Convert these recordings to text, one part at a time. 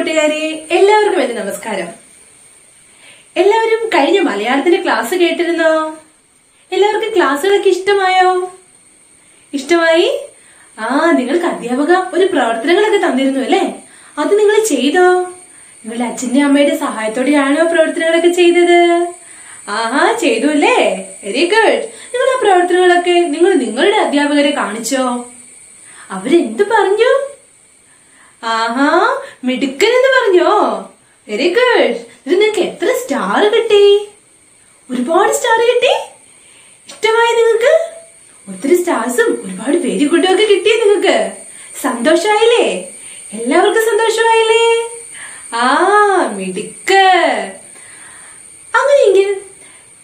കൂട്ടുകാരെ എല്ലാവർക്കും എന്റെ നമസ്കാരം. എല്ലാവരും കഴിഞ്ഞ മലയാളത്തിന്റെ ക്ലാസ് കേട്ടിരുന്നോ? എല്ലാവർക്കും ക്ലാസ്സുകളൊക്കെ ഇഷ്ടമായോ? ഇഷ്ടമായി? ആ നിങ്ങൾക്ക് അധ്യാപക ഒരു പ്രവർത്തനങ്ങളൊക്കെ തന്നിരുന്നു അല്ലേ? അത് നിങ്ങൾ ചെയ്തോ? നിങ്ങളുടെ അച്ഛന്റെ അമ്മയുടെ സഹായത്തോടെയാണോ പ്രവർത്തനങ്ങളൊക്കെ ചെയ്തത്? ആഹാ ചെയ്തു അല്ലേ? വെരി ഗുഡ് നിങ്ങൾ ആ പ്രവർത്തനങ്ങളൊക്കെ നിങ്ങൾ നിങ്ങളുടെ അധ്യാപകരെ കാണിച്ചോ? അവരെന്ത് പറഞ്ഞു? ആഹാ മിടുക്കൻ എന്ന് പറഞ്ഞോ? വെരി ഗുഡ് ഇത് നിങ്ങൾക്ക് എത്ര സ്റ്റാർ കിട്ടി? ഒരുപാട് സ്റ്റാർ കിട്ടി? ഇഷ്ടമായി നിങ്ങൾക്ക് ഒത്തിരി സ്റ്റാർസും ഒരുപാട് വെരി ഗുഡും ഒക്കെ കിട്ടി നിങ്ങൾക്ക് സന്തോഷമായില്ലേ? എല്ലാവർക്കും സന്തോഷമായില്ലേ? ആ മിടുക്ക്. അങ്ങനെയെങ്കിൽ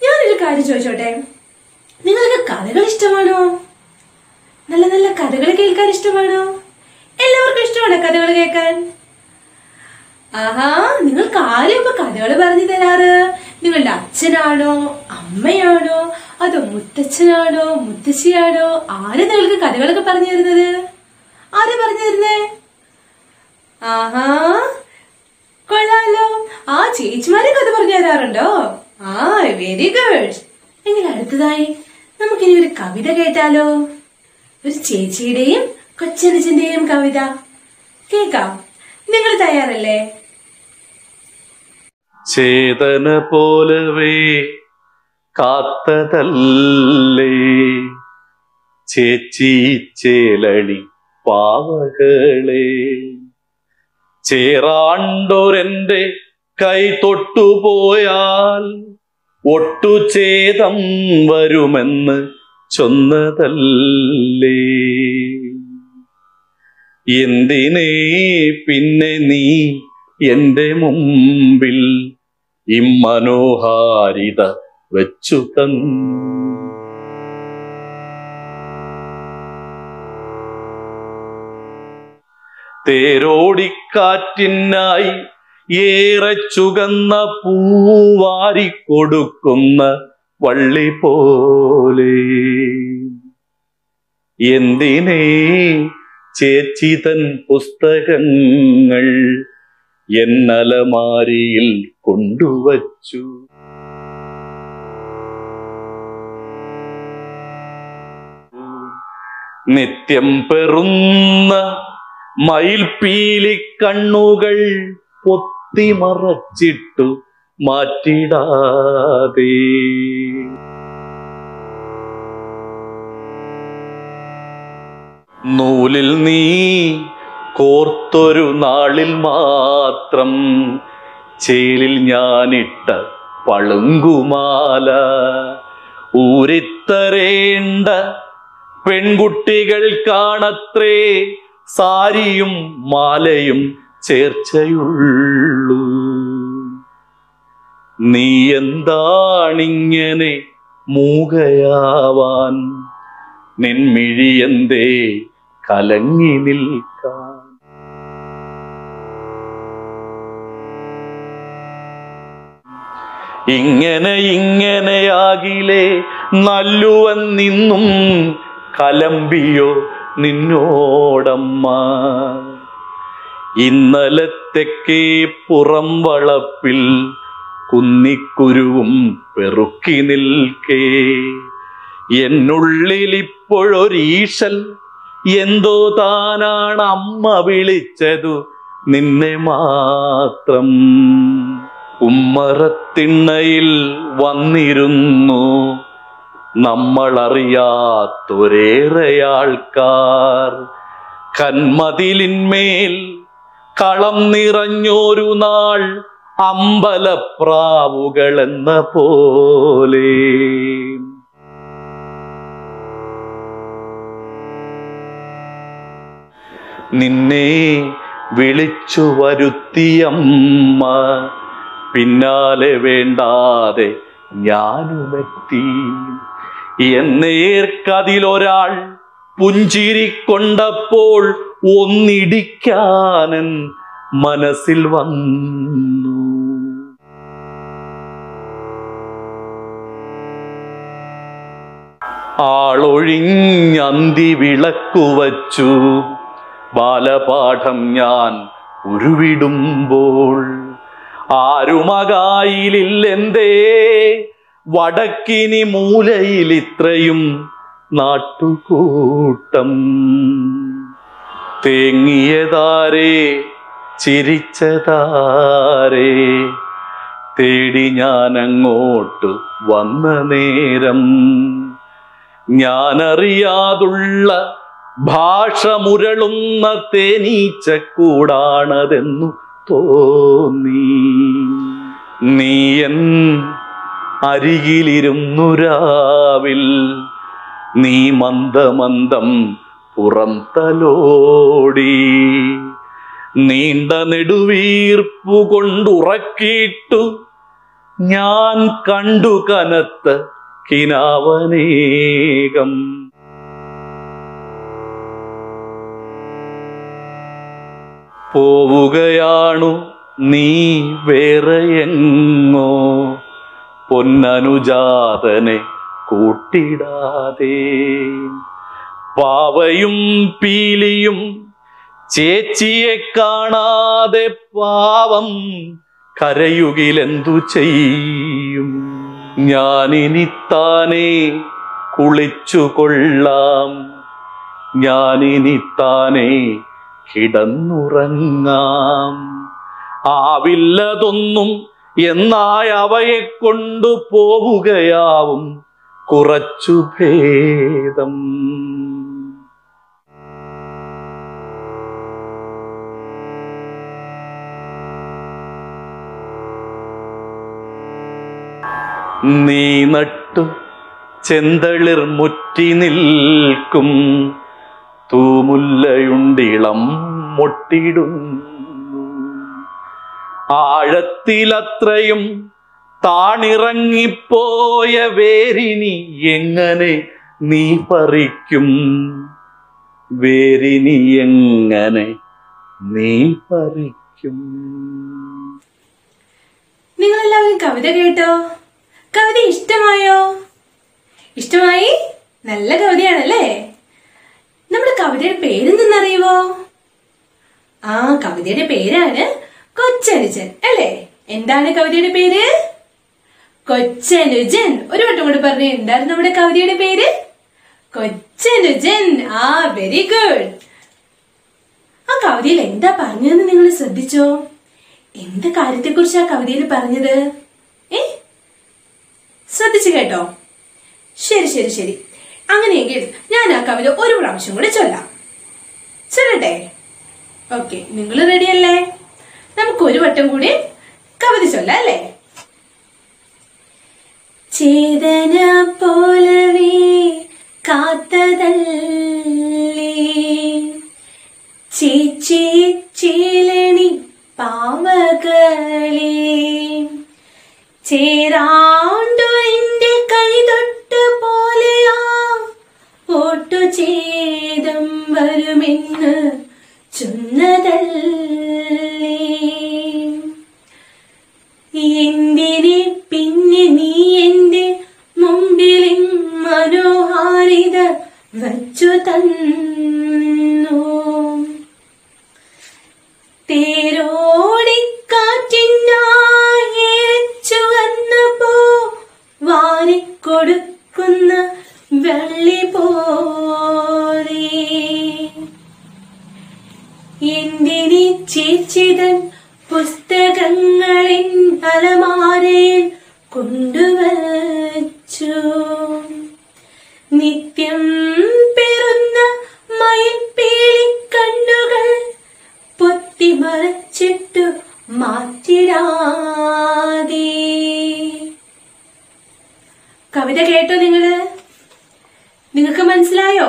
ഞാനൊരു കാര്യം ചോദിച്ചോട്ടെ? നിങ്ങൾക്ക് കഥകൾ ഇഷ്ടമാണോ? നല്ല നല്ല കഥകൾ കേൾക്കാൻ ഇഷ്ടമാണോ? എല്ലാവർക്കും ഇഷ്ടമാണ് കഥകൾ കേൾക്കാൻ? ആഹാ നിങ്ങൾക്ക് ആരും ഇപ്പൊ കഥകൾ പറഞ്ഞു തരാറ്? നിങ്ങളുടെ അച്ഛനാണോ അമ്മയാണോ അതോ മുത്തച്ഛനാണോ മുത്തശ്ശിയാണോ? ആര് നിങ്ങൾക്ക് കഥകളൊക്കെ പറഞ്ഞു തരുന്നത്? ആര് പറഞ്ഞു തരുന്നേ? ആഹാ കൊള്ളാലോ. ആ ചേച്ചിമാരെ കഥ പറഞ്ഞു തരാറുണ്ടോ? ആ വെരി ഗുഡ് എങ്കിൽ അടുത്തതായി നമുക്കിനി ഒരു കവിത കേട്ടാലോ. ഒരു ചേച്ചിയുടെയും കൊച്ചനുജന്റെയും കവിത. കേക്കാം നിങ്ങൾ തയ്യാറല്ലേ? ചേതന പോലവേ കാത്തതല്ലേ? ചേച്ചി ചേലണി പാവകളെ. ചേറാണ്ടോരെന്റെ കൈ തൊട്ടുപോയാൽ ഒട്ടുചേതം വരുമെന്ന് ചൊന്നതല്ലേ? എന്തിനേ പിന്നെ നീ എന്റെ മുമ്പിൽ ഇമ്മനോഹാരിത വെച്ചു തന്നു തേരോടിക്കാറ്റിനായി ഏറെ ചുകന്ന പൂവാരി കൊടുക്കുന്ന വള്ളി പോലെ. എന്തിനേ ചേച്ചിതൻ പുസ്തകങ്ങൾ എന്നലമാരിയിൽ കൊണ്ടുവച്ചു. നിത്യം പെറുന്ന മയിൽപീലി കണ്ണുകൾ പൊത്തിമറച്ചിട്ടു മാറ്റിടാതെ. നൂലിൽ നീ കോർത്തൊരു നാളിൽ മാത്രം ചേലിൽ ഞാനിട്ട പളുങ്കുമാല ഊരിത്തരേണ്ട പെൺകുട്ടികൾ കാണത്രേ സാരിയും മാലയും ചേർച്ചയുള്ളൂ. നീ എന്താണിങ്ങനെ മൂകയാവാൻ? നിൻമിഴിയന്തേ കലങ്ങി നിൽക്കാൻ. ഇങ്ങനെ ഇങ്ങനെയാകിലേ നല്ലുവൻ നിന്നും കലമ്പിയോ നിന്നോടമ്മ. ഇന്നലത്തെക്കേ പുറം വളപ്പിൽ കുന്നിക്കുരുവും പെറുക്കി നിൽക്കേ. എന്നുള്ളിൽ ഇപ്പോഴൊരീശൽ എന്തോ താനാണ് അമ്മ വിളിച്ചതു നിന്നെ മാത്രം. ഉമ്മറത്തിണ്ണയിൽ വന്നിരുന്നു. നമ്മളറിയാത്തൊരേറെ ആൾക്കാർ കന്മതിലിന്മേൽ കളം നിറഞ്ഞൊരു നാൾ അമ്പലപ്രാവുകൾ എന്ന പോലെ. നിന്നെ വിളിച്ചു വരുത്തിയമ്മ. പിന്നാലെ വേണ്ടാതെ ഞാനുമെത്തി. എന്നേർക്കതിലൊരാൾ പുഞ്ചിരിക്കൊണ്ടപ്പോൾ ഒന്നിടിക്കാനൻ മനസ്സിൽ വന്നു. ആളൊഴിഞ്ഞന്തി വിളക്കു വച്ചു. ബാലപാഠം ഞാൻ ഉരുവിടുമ്പോൾ. ആരുമകായിലില്ലെന്തേ? വടക്കിനി മൂലയിൽ ഇത്രയും നാട്ടുകൂട്ടം. തേങ്ങിയതാരേ ചിരിച്ചതാരേ തേടി ഞാൻ അങ്ങോട്ട് വന്ന നേരം. ഞാനറിയാതുള്ള ഭാഷ മുരളുന്ന തേനീച്ചക്കൂടാണതെന്നു തോന്നി. നീയൻ അരികിലിരുന്നു രാവിൽ നീ മന്ദമന്ദം പുറന്തലോടി. തലോടി നീണ്ട നെടുവീർപ്പു കൊണ്ടുറക്കിയിട്ടു ഞാൻ കണ്ടു കനത്ത കിനാവനേകം. പോവുകയാണു നീ വേറെ എങ്ങോ? പൊന്നനുജാതനെ കൂട്ടിടാതെ. പാവയും പീലിയും ചേച്ചിയെ കാണാതെ പാവം കരയുകിലെന്തു ചെയ്യും? ഞാനിനി താനെ കുളിച്ചു കൊള്ളാം ഞാനിനിത്താനേ കിടന്നുറങ്ങാം. ആവില്ലതൊന്നും എന്നായ അവയെ കൊണ്ടു പോവുകയാവും കുറച്ചു ഭേദം. നീ നട്ടു ചെന്തളിർ മുറ്റി നിൽക്കും. തൂമുല്ലയുണ്ടിളം മുട്ടിടുന്നു ആഴത്തിലത്രയും താണിറങ്ങിപ്പോയ വേരിനി എങ്ങനെ നീ പറിക്കും? വേരിനി എങ്ങനെ നീ പറിക്കും? നിങ്ങൾ എല്ലാവരും കവിത കേട്ടോ? കവിത ഇഷ്ടമായോ? ഇഷ്ടമായി? നല്ല കവിതയാണല്ലേ? നമ്മുടെ കവിതയുടെ നിന്നറിയുവോ? ആ കവിതയുടെ പേരാണ് കൊച്ചനുജൻ അല്ലേ? എന്താണ് കവിതയുടെ പേര്? കൊച്ചനുജൻ. ഒരു വട്ടം കൂടി പറഞ്ഞു എന്താണ് നമ്മുടെ കവിതയുടെ പേര്? കൊച്ചനുജൻ. ആ വെരി ഗുഡ് ആ കവിതയിൽ എന്താ പറഞ്ഞതെന്ന് നിങ്ങൾ ശ്രദ്ധിച്ചോ? എന്ത് ആ കവിതയിൽ പറഞ്ഞത്? ഏ? ശ്രദ്ധിച്ചു കേട്ടോ. ശരി ശരി ശരി. അങ്ങനെയെങ്കിൽ ഞാൻ ആ കവിത ഒരു പ്രാവശ്യം കൂടി ചൊല്ലാം. ചൊല്ലട്ടെ? ഓക്കെ നിങ്ങൾ റെഡിയല്ലേ നമുക്ക് ഒരു വട്ടം കൂടി കവിത ചൊല്ലാം അല്ലേ? ചേതന പോലവേ കാത്തതല്ലേ? പാവകളെ ചേരാണ്ടു ഓട്ടു ചേതം വരുമെന്ന് ചൊന്നതല്ലേ. എന്തിനെ പിന്നെ നീ എന്റെ മുമ്പിലും മനോഹാരിത വച്ചു തന്നു? തേരോടിക്കാറ്റിനായി വന്നപ്പോ വാരിക്കൊടുക്കുന്ന വെള്ളി പോലെ എന്തിനി ചേച്ചിതൻ പുസ്തകങ്ങളിൽ അലമാരയിൽ കൊണ്ടുവച്ചു. നിത്യം പെറുന്ന മയിൽപ്പീലി കണ്ണുകൾ പൊത്തിമറച്ചിട്ടു മാറ്റിടാതെ. കവിത കേട്ടോ നിങ്ങൾക്ക് മനസ്സിലായോ?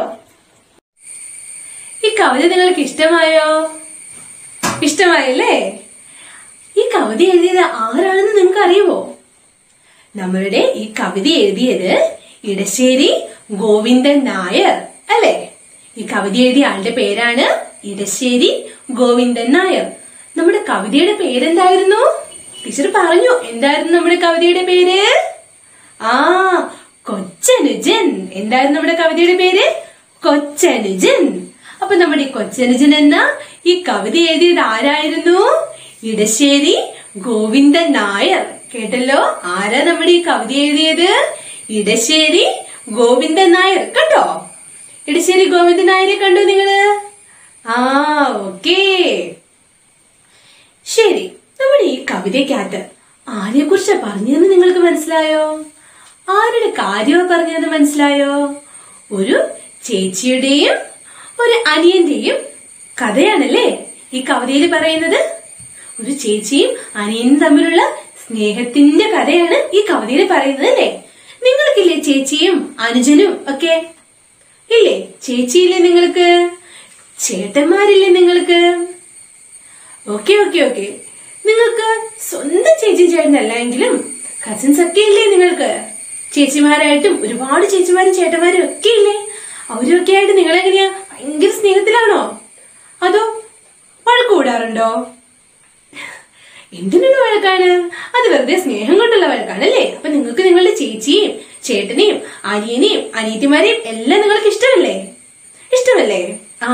ഈ കവിത നിങ്ങൾക്ക് ഇഷ്ടമായോ? ഇഷ്ടമായല്ലേ? ഈ കവിത എഴുതിയത് ആരാണെന്ന് നിങ്ങൾക്ക് അറിയുമോ നമ്മളുടെ ഈ കവിത എഴുതിയത് ഇടശ്ശേരി ഗോവിന്ദൻ നായർ അല്ലേ? ഈ കവിത എഴുതിയ ആളുടെ പേരാണ് ഇടശ്ശേരി ഗോവിന്ദൻ നായർ. നമ്മുടെ കവിതയുടെ പേരെന്തായിരുന്നു? ടീച്ചർ പറഞ്ഞു എന്തായിരുന്നു നമ്മുടെ കവിതയുടെ പേര്? ആ കൊച്ചനുജൻ. എന്തായിരുന്നു നമ്മുടെ കവിതയുടെ പേര്? കൊച്ചനുജൻ. അപ്പൊ നമ്മുടെ ഈ കൊച്ചനുജൻ എന്ന ഈ കവിത എഴുതിയത് ആരായിരുന്നു? ഇടശ്ശേരി ഗോവിന്ദൻ നായർ. കേട്ടല്ലോ? ആരാ നമ്മുടെ ഈ കവിത എഴുതിയത്? ഇടശ്ശേരി ഗോവിന്ദൻ നായർ. കണ്ടോ? ഇടശ്ശേരി ഗോവിന്ദൻ നായരെ കണ്ടോ നിങ്ങൾ? ആ ഓക്കേ. ശരി നമ്മുടെ ഈ കവിതയ്ക്കകത്ത് ആരെ കുറിച്ചാ പറഞ്ഞതെന്ന് നിങ്ങൾക്ക് മനസ്സിലായോ? ആരുടെ കാര്യമാ പറഞ്ഞതെന്ന് മനസ്സിലായോ? ഒരു ചേച്ചിയുടെയും ഒരു അനിയന്റെയും കഥയാണല്ലേ ഈ കവിതയിൽ പറയുന്നത്? ഒരു ചേച്ചിയും അനിയനും തമ്മിലുള്ള സ്നേഹത്തിന്റെ കഥയാണ് ഈ കവിതയിൽ പറയുന്നത് അല്ലേ? നിങ്ങൾക്കില്ലേ ചേച്ചിയും അനുജനും ഒക്കെ? ഇല്ലേ? ചേച്ചിയില്ലേ നിങ്ങൾക്ക്? ചേട്ടന്മാരില്ലേ നിങ്ങൾക്ക്? Okay okay okay. നിങ്ങൾക്ക് സ്വന്തം ചേച്ചി ചേട്ടനല്ല എങ്കിലും കസിൻസ് ഒക്കെ ഇല്ലേ നിങ്ങൾക്ക്? ചേച്ചിമാരായിട്ടും ഒരുപാട് ചേച്ചിമാരും ചേട്ടന്മാരും ഒക്കെ ഇല്ലേ? അവരൊക്കെ ആയിട്ട് നിങ്ങളെങ്ങനെയാ? ഭയങ്കര സ്നേഹത്തിലാണോ? അതോ വഴക്ക് കൂടാറുണ്ടോ? എന്തിനുള്ള വഴക്കാണ്? അത് വെറുതെ സ്നേഹം കൊണ്ടുള്ള വഴക്കാണ് അല്ലേ അപ്പൊ നിങ്ങൾക്ക് നിങ്ങളുടെ ചേച്ചിയും ചേട്ടനെയും അനിയനെയും അനിയത്തിമാരെയും എല്ലാം നിങ്ങൾക്ക് ഇഷ്ടമല്ലേ? ഇഷ്ടമല്ലേ? ആ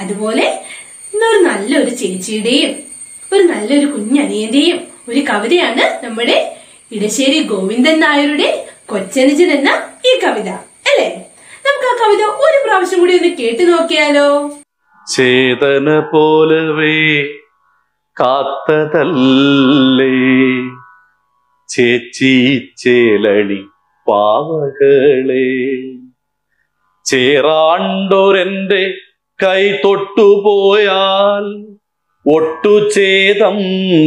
അതുപോലെ ഇന്നൊരു നല്ലൊരു ചേച്ചിയുടെയും ഒരു നല്ലൊരു കുഞ്ഞനിയന്റെയും ഒരു കവിതയാണ് നമ്മുടെ ഇടശ്ശേരി ഗോവിന്ദൻ നായരുടെ കൊച്ചനുജൻ എന്ന ഈ കവിത അല്ലേ? നമുക്ക് ആ കവിത ഒരു പ്രാവശ്യം കൂടി ഒന്ന് കേട്ടു നോക്കിയാലോ? ചേതന പോലവേ കാത്തതല്ലേ? ചേച്ചി ചേലണി പാവകളെ. ചേറാണ്ടോരെന്റെ കൈ തൊട്ടുപോയാൽ ഒട്ടുചേതം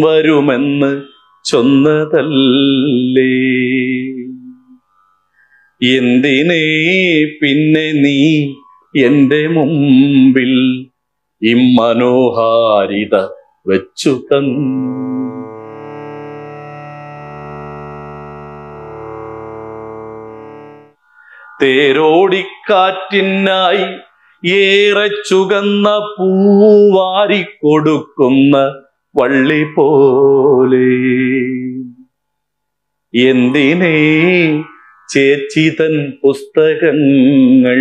വരുമെന്ന് ചൊന്നതല്ലേ? എന്തിനേ പിന്നെ നീ എന്റെ മുമ്പിൽ ഇമ്മനോഹാരിത വെച്ചു തന്നു തേരോടിക്കാറ്റിനായി ഏറെ ചുകന്ന പൂവാരി കൊടുക്കുന്ന വള്ളി പോലെ. എന്തിനേ ചേച്ചിതൻ പുസ്തകങ്ങൾ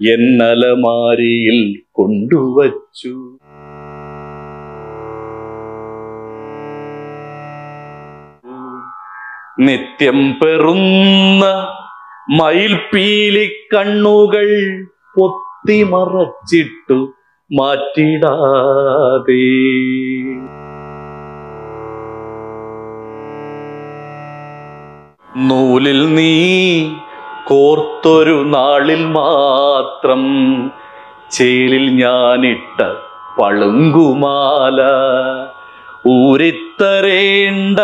എന്നലമാരിയിൽ കൊണ്ടുവച്ചു? നിത്യം പെറുന്ന മയിൽപ്പീലി കണ്ണുകൾ പൊത്തിമറച്ചിട്ടു. മാറ്റിടാതെ. നൂലിൽ നീ കോർത്തൊരു നാളിൽ മാത്രം ചേലിൽ ഞാനിട്ട പളുങ്കുമാല ഊരിത്തരേണ്ട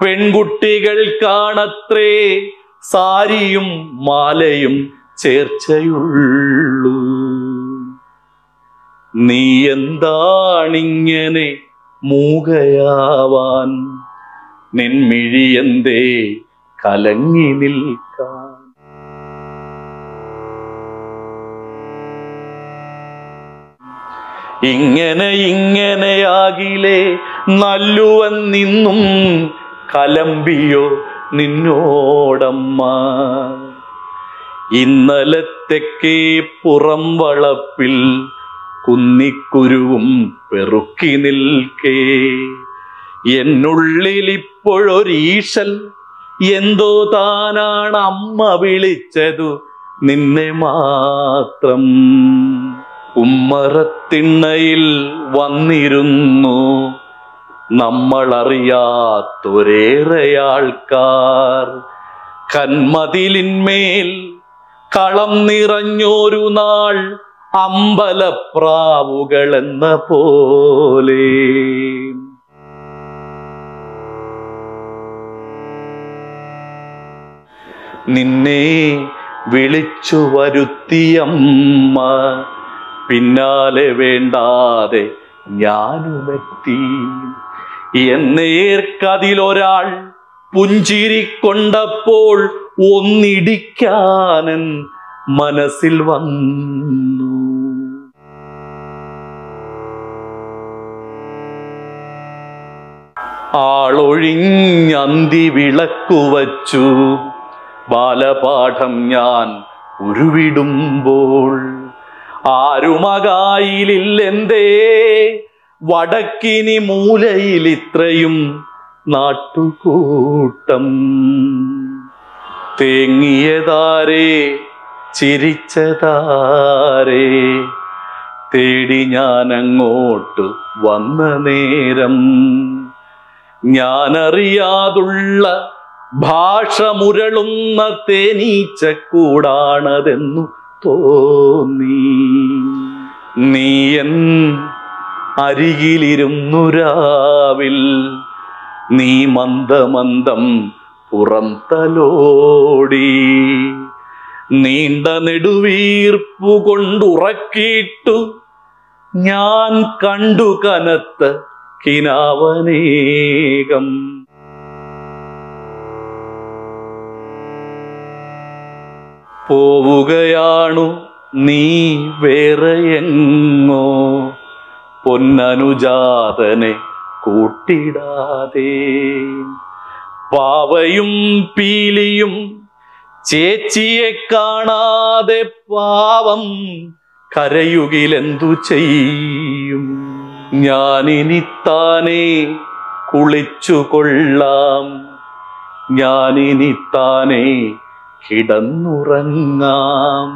പെൺകുട്ടികൾ കാണത്രേ സാരിയും മാലയും ചേർച്ചയുള്ളൂ. നീ എന്താണിങ്ങനെ മൂകയാവാൻ? നിൻമിഴിയന്തേ കലങ്ങി നിൽക്കാൻ? ഇങ്ങനെ ഇങ്ങനെയാകിലേ നല്ലുവൻ നിന്നും കലമ്പിയോ നിന്നോടമ്മ. ഇന്നലത്തെക്കേ പുറം വളപ്പിൽ കുന്നിക്കുരുവും പെറുക്കി നിൽക്കേ. എന്നുള്ളിൽ ഇപ്പോഴൊരീശൽ എന്തോ താനാണ് അമ്മ വിളിച്ചതു നിന്നെ മാത്രം. ഉമ്മറത്തിണ്ണയിൽ വന്നിരുന്നു നമ്മളറിയാത്തൊരേറെ ആൾക്കാർ കന്മതിലിന്മേൽ കളം നിറഞ്ഞൊരു നാൾ അമ്പലപ്രാവുകൾ എന്ന പോലെ. നിന്നെ വിളിച്ചു വരുത്തിയമ്മ പിന്നാലെ വേണ്ടാതെ ഞാനുമെത്തി. എന്നേർക്കതിലൊരാൾ പുഞ്ചിരിക്കൊണ്ടപ്പോൾ ഒന്നിടിക്കാനൻ മനസ്സിൽ വന്നു. ആളൊഴിഞ്ഞന്തി വിളക്കു വച്ചു. ബാലപാഠം ഞാൻ ഉരുവിടുമ്പോൾ ആരുമകായിലില്ലെന്തേ വടക്കിനി മൂലയിൽ ഇത്രയും നാട്ടുകൂട്ടം. തേങ്ങിയതാരേ ചിരിച്ചതാരേ? തേടി ഞാൻ അങ്ങോട്ട് വന്ന നേരം ഞാനറിയാതുള്ള ഭാഷ മുരളുന്ന തേനീച്ചക്കൂടാണതെന്നു തോന്നി. നീയൻ അരികിലിരുന്നു രാവിൽ നീ മന്ദമന്ദം പുറം തലോടി നീണ്ട നെടുവീർപ്പു കൊണ്ടുറക്കിയിട്ടു ഞാൻ കണ്ടു കനത്ത കിനാവനേകം. പോവുകയാണു നീ വേറെ എങ്ങോ. പൊന്നനുജാതനെ കൂട്ടിടാതെ. പാവയും പീലിയും ചേച്ചിയെ കാണാതെ പാവം കരയുകിലെന്തു ചെയ്യും? ഞാനിനി താനേ കുളിച്ചു കൊള്ളാം ഞാനിനി താനേ കിടന്നുറങ്ങാം.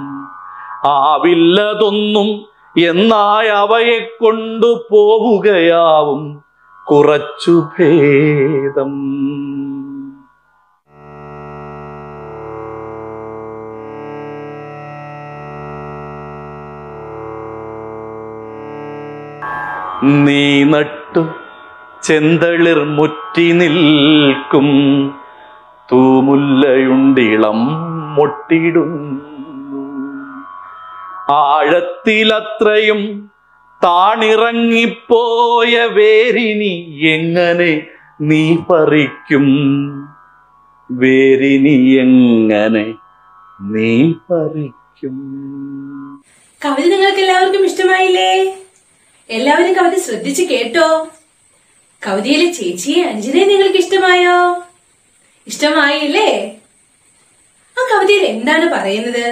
ആവില്ലതൊന്നും എന്നായവയെ കൊണ്ടു പോവുകയാവും കുറച്ചു ഭേദം നീ നട്ടു ചെന്തളിർ മുറ്റി നിൽക്കും. തൂമുല്ലയുണ്ടിളം മൊട്ടിടുന്നു. ആഴത്തിലത്രയും താണിറങ്ങിപ്പോയ വേരിനി എങ്ങനെ നീ പറിക്കും? വേരിനി എങ്ങനെ നീ പറിക്കും? കവിത നിങ്ങൾക്ക് എല്ലാവർക്കും ഇഷ്ടമായില്ലേ? എല്ലാവരും കവിത ശ്രദ്ധിച്ച് കേട്ടോ. കവിതയിലെ ചേച്ചിയെ അഞ്ജനയെ നിങ്ങൾക്ക് ഇഷ്ടമായോ? ഇഷ്ടമായില്ലേ? ആ കവിതയിൽ എന്താണ് പറയുന്നത്?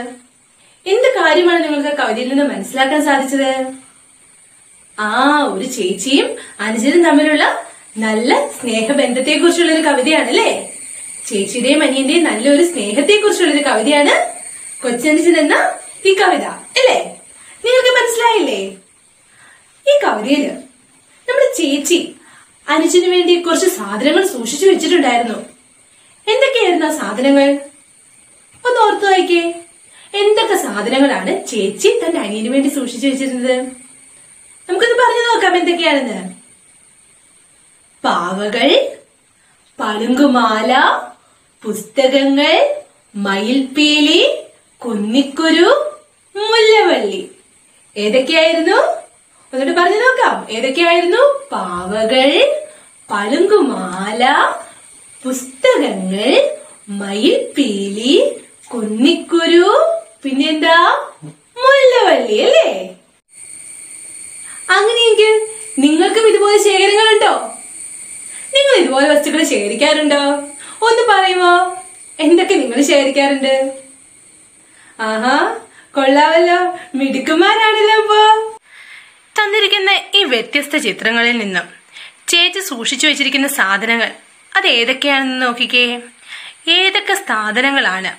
എന്ത് കാര്യമാണ് നിങ്ങൾക്ക് കവിതയിൽ നിന്ന് മനസ്സിലാക്കാൻ സാധിച്ചത്? ആ ഒരു ചേച്ചിയും അനുജനും തമ്മിലുള്ള നല്ല സ്നേഹബന്ധത്തെ കുറിച്ചുള്ള ഒരു കവിതയാണല്ലേ? ചേച്ചിയുടെയും അനിയന്റെയും നല്ലൊരു സ്നേഹത്തെ കുറിച്ചുള്ള ഒരു കവിതയാണ് കൊച്ചനുജൻ എന്ന ഈ കവിത അല്ലേ? നിങ്ങൾക്ക് മനസ്സിലായില്ലേ? ഈ കവിതയിൽ നമ്മുടെ ചേച്ചി അനുജന് വേണ്ടി കുറച്ച് സാധനങ്ങൾ സൂക്ഷിച്ചു വെച്ചിട്ടുണ്ടായിരുന്നു. എന്തൊക്കെയായിരുന്നു ആ സാധനങ്ങൾ? ഒന്ന് ഓർത്തു വായിക്കേ എന്തൊക്കെ സാധനങ്ങളാണ് ചേച്ചി തന്റെ അനിയന് വേണ്ടി സൂക്ഷിച്ചു വെച്ചിരുന്നത്? നമുക്കൊന്ന് പറഞ്ഞു നോക്കാം എന്തൊക്കെയാണെന്ന്. പാവകൾ പളുങ്കുമാല പുസ്തകങ്ങൾ മയിൽപ്പീലി കുന്നിക്കുരു മുല്ലവള്ളി. ഏതൊക്കെയായിരുന്നു? ഒന്നുകൂടി പറഞ്ഞു നോക്കാം. ഏതൊക്കെയായിരുന്നു? പാവകൾ പലുങ്കുമാല പുസ്തകങ്ങൾ മയിൽപ്പീലി കുന്നിക്കുരു പിന്നെന്താ? മുല്ലവള്ളി അല്ലേ? അങ്ങനെയെങ്കിൽ നിങ്ങൾക്കും ഇതുപോലെ ശേഖരങ്ങളുണ്ടോ? നിങ്ങൾ ഇതുപോലെ വസ്തുക്കൾ ശേഖരിക്കാറുണ്ടോ? ഒന്ന് പറയുമോ? എന്തൊക്കെ നിങ്ങൾ ശേഖരിക്കാറുണ്ട്? ആഹാ കൊള്ളാവല്ലോ മിടുക്കുമാരാണല്ലോ അപ്പോ. തന്നിരിക്കുന്ന ഈ വ്യത്യസ്ത ചിത്രങ്ങളിൽ നിന്നും ചേച്ചി സൂക്ഷിച്ചു വെച്ചിരിക്കുന്ന സാധനങ്ങൾ അത് ഏതൊക്കെയാണെന്ന് നോക്കിക്കേ. ഏതൊക്കെ സാധനങ്ങളാണ്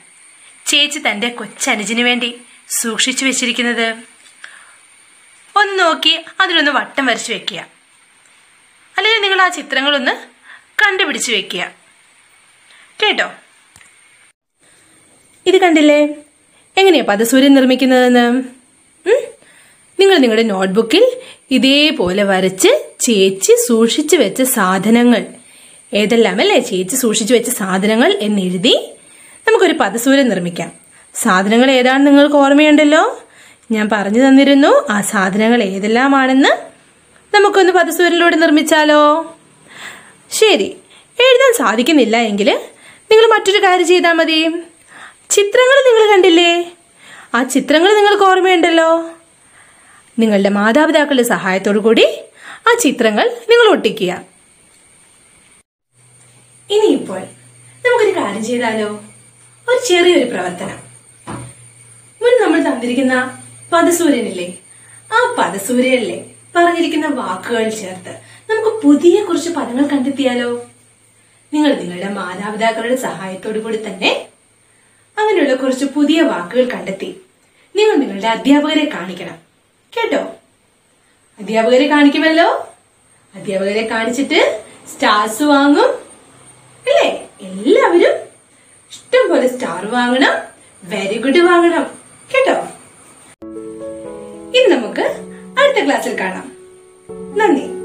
ചേച്ചി തന്റെ കൊച്ചനുജിന് വേണ്ടി സൂക്ഷിച്ചു വെച്ചിരിക്കുന്നത്? ഒന്ന് നോക്കി അതിനൊന്ന് വട്ടം വരച്ചു വെക്കുക. അല്ലെങ്കിൽ നിങ്ങൾ ആ ചിത്രങ്ങളൊന്ന് കണ്ടുപിടിച്ച് വെക്കുക. കേട്ടോ? ഇത് കണ്ടില്ലേ? എങ്ങനെയാ പദസൂര്യൻ നിർമ്മിക്കുന്നതെന്ന്? നിങ്ങൾ നിങ്ങളുടെ നോട്ട്ബുക്കിൽ ഇതേപോലെ വരച്ച് ചേച്ചി സൂക്ഷിച്ചു വെച്ച സാധനങ്ങൾ ഏതെല്ലാം അല്ലേ ചേച്ചി സൂക്ഷിച്ചു വെച്ച സാധനങ്ങൾ എന്നെഴുതി നമുക്കൊരു പദസൂര്യം നിർമ്മിക്കാം. സാധനങ്ങൾ ഏതാണെന്ന് നിങ്ങൾക്ക് ഓർമ്മയുണ്ടല്ലോ? ഞാൻ പറഞ്ഞു തന്നിരുന്നു ആ സാധനങ്ങൾ ഏതെല്ലാമാണെന്ന്. നമുക്കൊന്ന് പദസൂര്യനിലൂടെ നിർമ്മിച്ചാലോ? ശരി എഴുതാൻ സാധിക്കുന്നില്ല എങ്കിൽ നിങ്ങൾ മറ്റൊരു കാര്യം ചെയ്താൽ മതി. ചിത്രങ്ങൾ നിങ്ങൾ കണ്ടില്ലേ? ആ ചിത്രങ്ങൾ നിങ്ങൾക്ക് ഓർമ്മയുണ്ടല്ലോ? നിങ്ങളുടെ മാതാപിതാക്കളുടെ സഹായത്തോടു കൂടി ആ ചിത്രങ്ങൾ നിങ്ങൾ ഒട്ടിക്കുക. ഇനിയിപ്പോൾ നമുക്കൊരു കാര്യം ചെയ്താലോ? ഒരു ചെറിയൊരു പ്രവർത്തനം. മുൻ നമ്മൾ തന്നിരിക്കുന്ന പദസൂര്യനില്ലേ? ആ പദസൂര്യനിലെ പറഞ്ഞിരിക്കുന്ന വാക്കുകൾ ചേർത്ത് നമുക്ക് പുതിയ കുറച്ച് പദങ്ങൾ കണ്ടെത്തിയാലോ? നിങ്ങൾ നിങ്ങളുടെ മാതാപിതാക്കളുടെ സഹായത്തോടു കൂടി തന്നെ അങ്ങനെയുള്ള കുറച്ച് പുതിയ വാക്കുകൾ കണ്ടെത്തി നിങ്ങൾ നിങ്ങളുടെ അധ്യാപകരെ കാണിക്കണം. കേട്ടോ? അധ്യാപകരെ കാണിക്കുമല്ലോ? അധ്യാപകരെ കാണിച്ചിട്ട് സ്റ്റാർസ് വാങ്ങും അല്ലേ? എല്ലാവരും ഇഷ്ടം പോലെ സ്റ്റാർ വാങ്ങണം വെരി ഗുഡ് വാങ്ങണം. കേട്ടോ? ഇനി നമുക്ക് അടുത്ത ക്ലാസ്സിൽ കാണാം. നന്ദി.